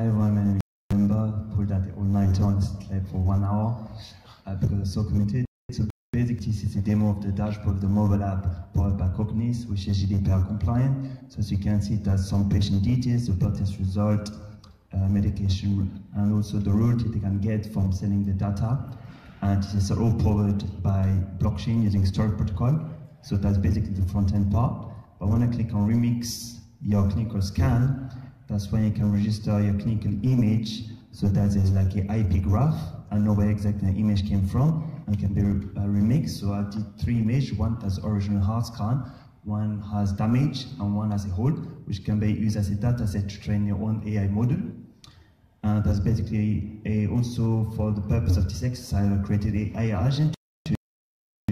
Hi everyone, my name is Member. Pulled out all night on, slept for one hour uh, because I'm so committed. So basically, this is a demo of the dashboard of the mobile app powered by Cognis, which is GDPR compliant. So as you can see, it has some patient details, the test result, uh, medication, and also the route they can get from sending the data. And this is all powered by blockchain using Story protocol. So that's basically the front end part. But when I click on Remix your clinical scan, that's when you can register your clinical image. So that is like an IP graph and know where exactly the image came from and can be uh, remixed. So I did three images, one has original heart scan, one has damage, and one has a hole, which can be used as a data set to train your own AI model. And that's basically a, also for the purpose of this exercise, I created an AI agent to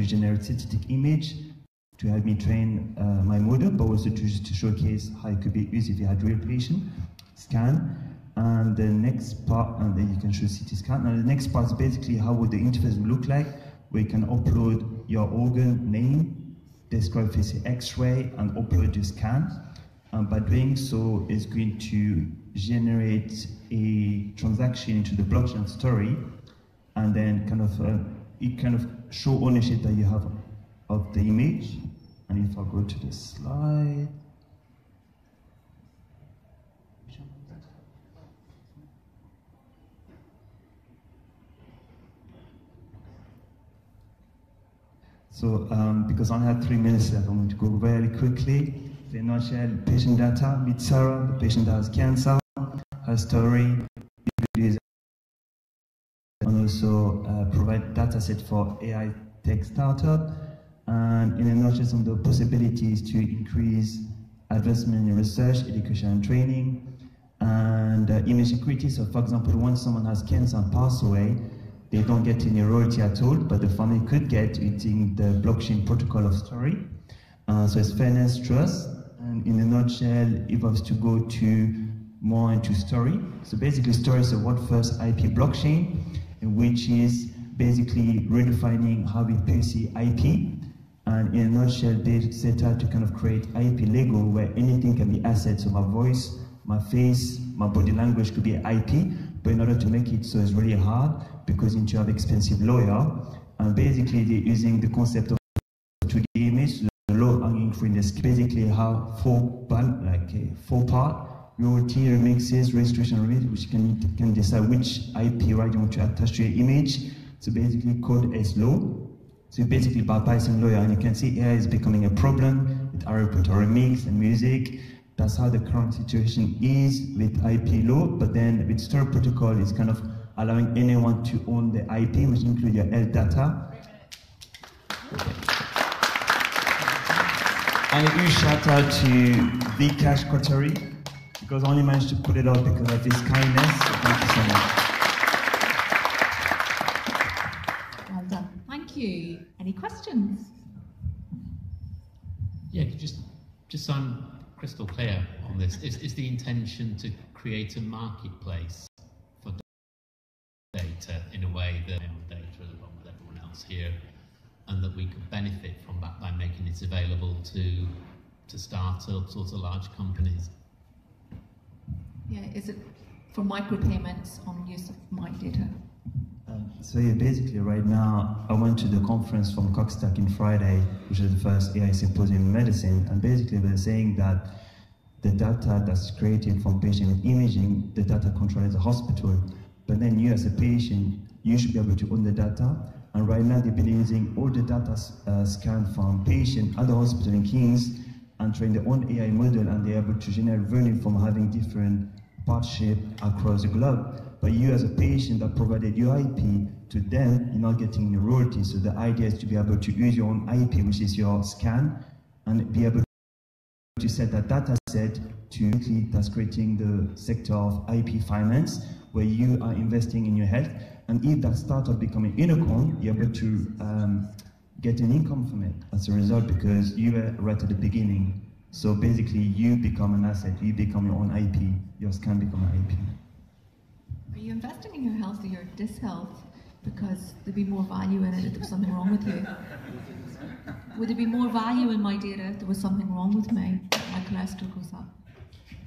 generate synthetic image to help me train uh, my model, but also to, to showcase how it could be used if you had real patient scan. And the next part, and then you can show CT scan. And the next part is basically how would the interface look like, where you can upload your organ name, describe face X-ray, and upload your scan. And by doing so, it's going to generate a transaction into the blockchain story, and then kind of uh, it kind of show ownership that you have of the image. And if I go to the slide. So, um, because I only have three minutes left, I'm going to go very quickly. The nutshell, patient data, meet Sarah, the patient has cancer, her story, and also uh, provide data set for AI tech startup. And in a nutshell, some of the possibilities to increase advancement in research, education, and training, and uh, image security. So, for example, once someone has cancer and pass away, they don't get any royalty at all, but the family could get using the blockchain protocol of story. Uh, so it's fairness, trust, and in a nutshell, it was to go to more into story, so basically story is a world first IP blockchain, which is basically redefining how we perceive IP, and in a nutshell, they set out to kind of create IP Lego where anything can be assets. So my voice, my face, my body language could be IP, but in order to make it so it's really hard because you have expensive lawyer. And basically they're using the concept of 2D image, the low hanging fruit is basically how four like a four part royalty remixes, registration remix, which can can decide which IP right you want to attach to your image. So basically code as low. So basically by Python lawyer, and you can see AI is becoming a problem with Aeroport remix and music. That's how the current situation is with IP law, but then with Story Protocol, it's kind of allowing anyone to own the IP, which include your health data. And a huge shout out to Vcash Coterie, because I only managed to put it out because of his kindness. So thank you so much. Well done. Thank you. Any questions? Yeah, just just so I'm crystal clear on this, is, is the intention to create a marketplace for data in a way that data along with everyone else here, and that we could benefit from that by making it available to to startups or to large companies? Yeah, is it for micropayments on use of my data? So yeah, basically right now, I went to the conference from Coxstack in Friday, which is the first AI symposium in medicine, and basically they're saying that the data that's created from patient imaging, the data controls the hospital, but then you as a patient, you should be able to own the data, and right now they've been using all the data uh, scanned from patient at the hospital in Kings, and train their own AI model, and they're able to generate revenue from having different partnership across the globe. But you as a patient that provided your IP to them, you're not getting any royalties. So the idea is to be able to use your own IP, which is your scan, and be able to set that data set to that's creating the sector of IP finance, where you are investing in your health. And if that startup becoming unicorn, you're able to um, get an income from it as a result because you were right at the beginning. So basically, you become an asset, you become your own IP, your scan become an IP. Are you investing in your health or your dishealth because there'd be more value in it if there was something wrong with you? Would there be more value in my data if there was something wrong with me? My cholesterol goes up.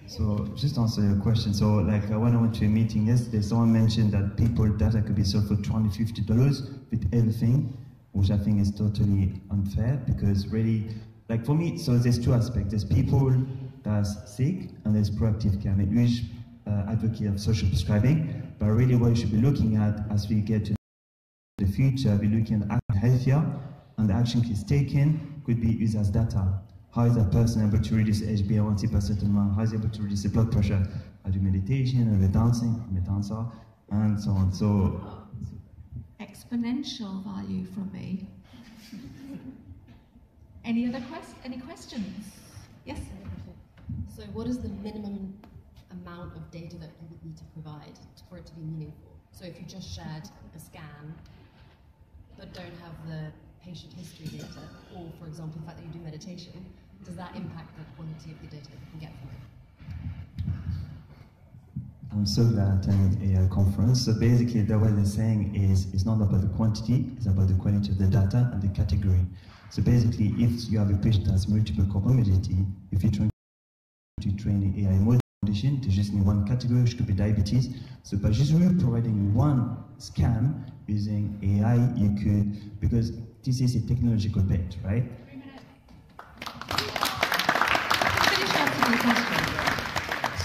So just answer your question. So like uh, when I went to a meeting yesterday, someone mentioned that people data could be sold for $250 with everything, which I think is totally unfair because really, like for me, so there's two aspects. There's people that's sick and there's proactive care. Uh, Uh, advocate of social prescribing, but really what you should be looking at as we get to the future, we're looking at acting healthier and the action is taken could be used as data. How is a person able to reduce HbA1c per certain amount? How is he able to reduce the blood pressure? I do meditation, I do dancing, I'm a dancer, and so on. So Exponential value from me. Any other quest? Any questions? Yes. So, what is the minimum amount of data that you would need to provide for it to be meaningful? So, if you just shared a scan but don't have the patient history data, or for example, the fact that you do meditation, does that impact the quality of the data that you can get from it? I'm so I attended a conference. So basically, the way they're saying is it's not about the quantity, it's about the quality of the data and the category. So basically, if you have a patient that has multiple comorbidity, if you're trying to train an AI model condition, to just in one category, which could be diabetes. So by just providing one scan using AI, you could, because this is a technological bet, right?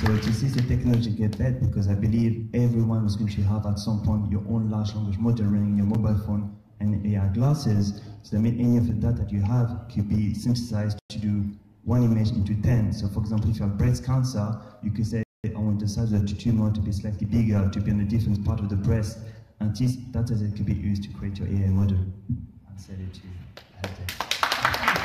So this is a technological bet because I believe everyone is going to have at some point your own large language model running your mobile phone and AR glasses. So that means any of the data that you have could be synthesized to do one image into 10. So for example, if you have breast cancer, you could say, I want the size of the tumor to be slightly bigger, to be on a different part of the breast. And this data that could be used to create your AI model and sell it to tech.